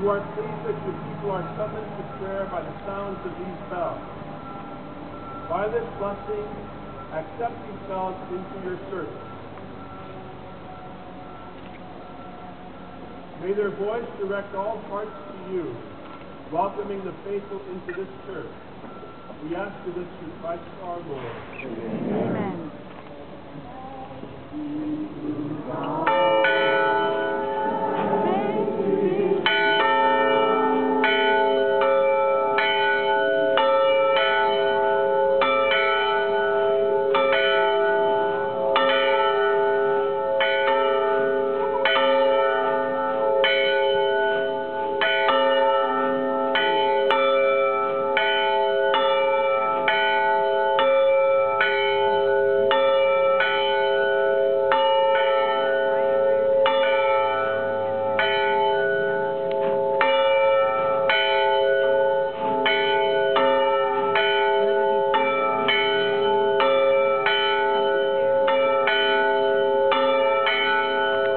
you are pleased that your people are summoned to prayer by the sounds of these bells. By this blessing, accept yourselves into your service. May their voice direct all hearts to you, welcoming the faithful into this church. We ask for this through Christ our Lord. Amen.